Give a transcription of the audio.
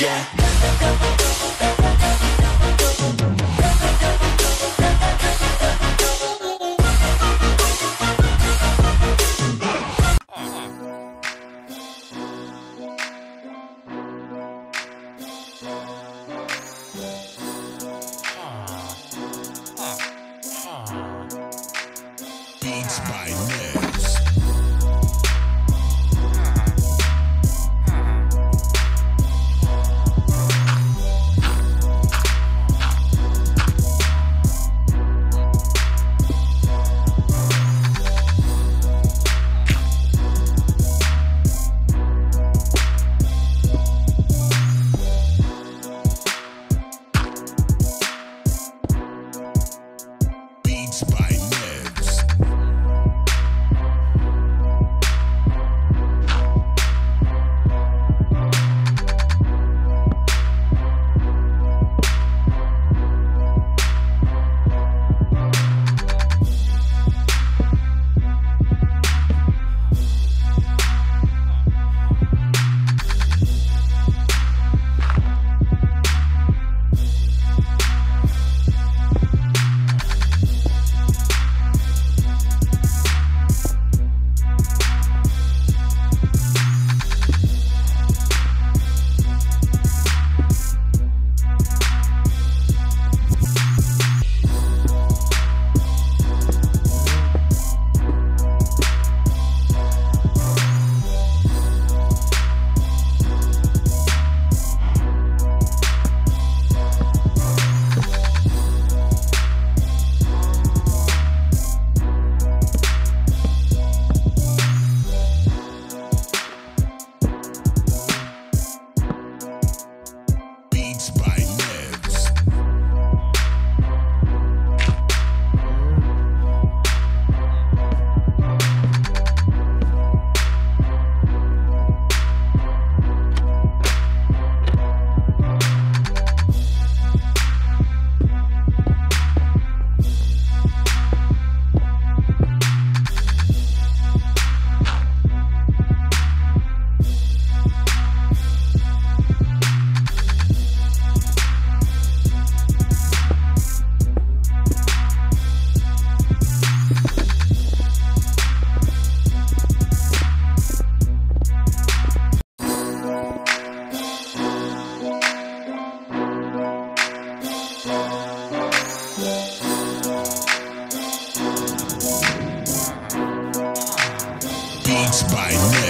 yeah. by now.